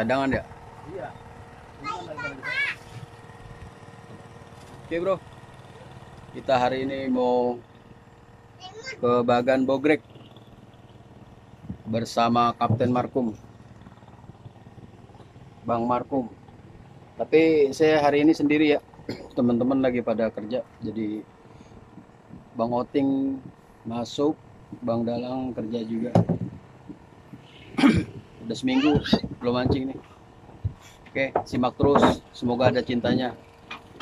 cadangan ya Iya. Oke bro. Kita hari ini mau ke Bagan Bogrek bersama Kapten Markum. Bang Markum. Tapi saya hari ini sendiri ya. Teman-teman lagi pada kerja. Jadi Bang Oting masuk Bang Dalang kerja juga udah seminggu belum mancing nih. Oke simak terus. Semoga ada cintanya.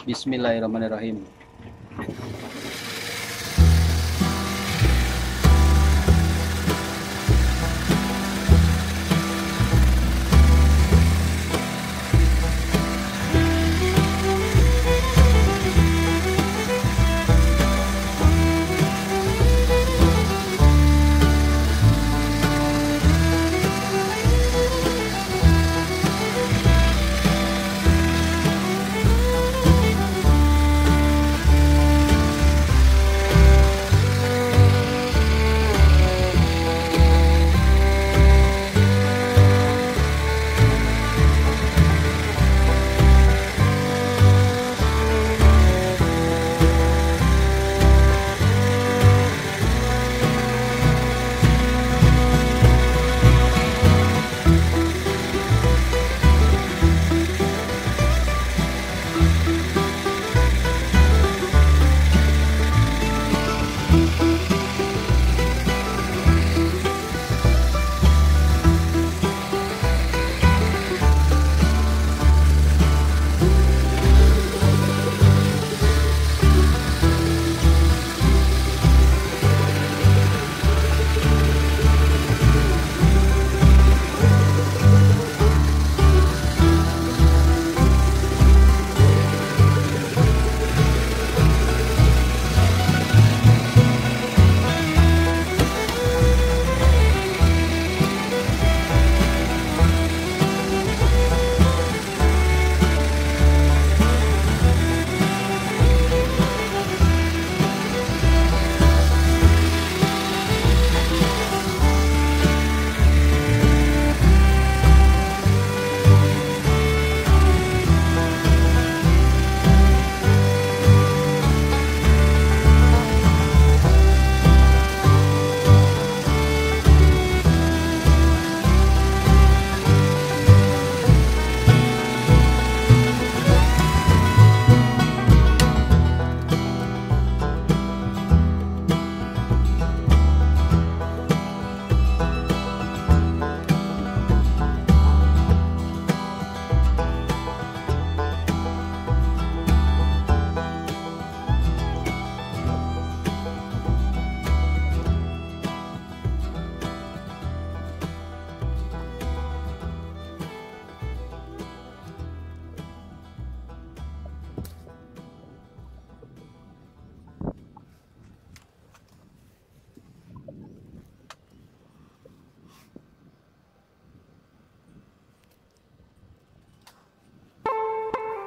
Bismillahirrahmanirrahim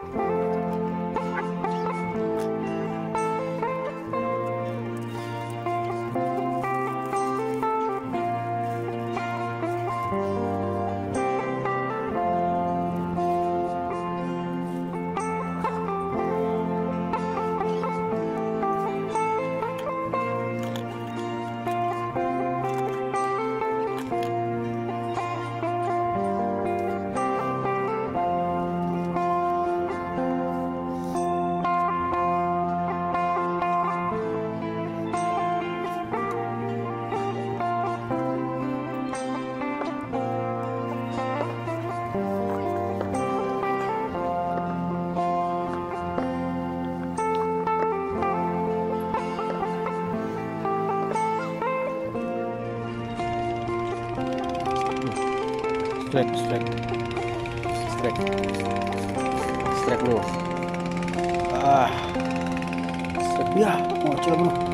嗯。Strike strike. Strike. Strike bro ah. Strike. Ya mau coba bro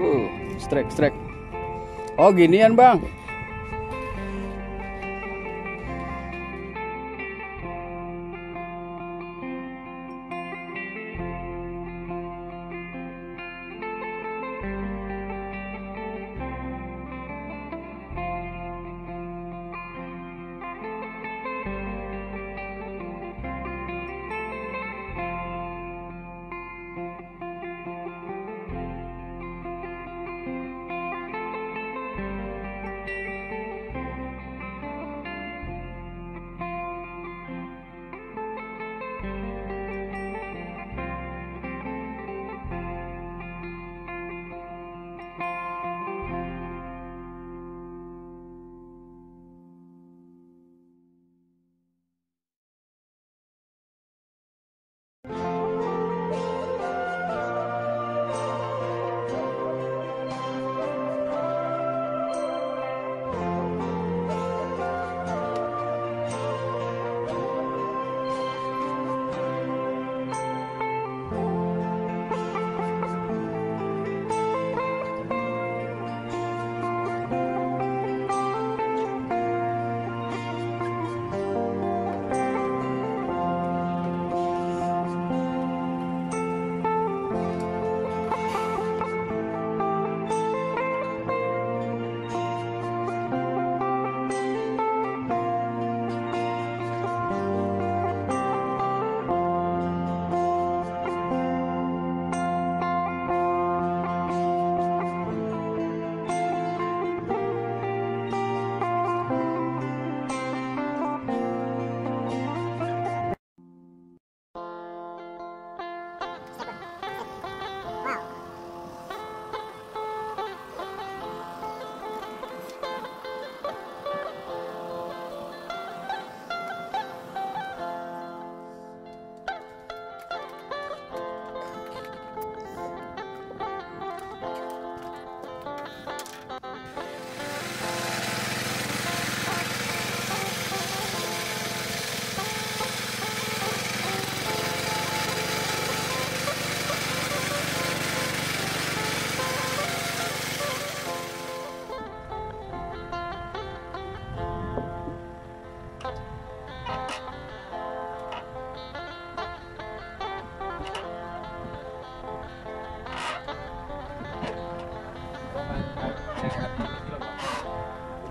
Uh strike strike. Oh ginian bang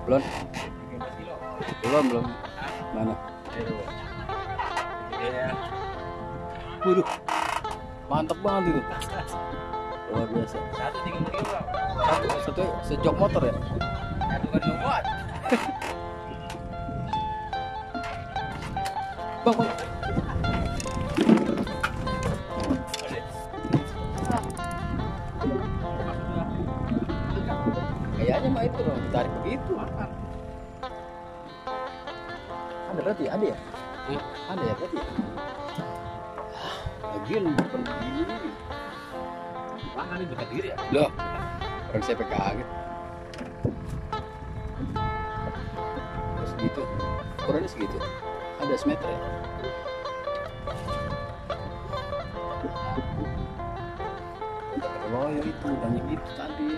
belum belum belum. Mana? Waduh. Mantep banget itu. Luar biasa. Satu satu sejok motor ya? Satu kan muat. bang bang kayaknya mah itu dong ditarik begitu ada berarti ada ya? Hmm. ada ya berarti ya lagian bukan begini Mana nih dekat diri ya? loh. Orang saya kaget? Terus segitu. Ukurannya segitu. Ada semeter ya? Loyo itu banyak itu tadi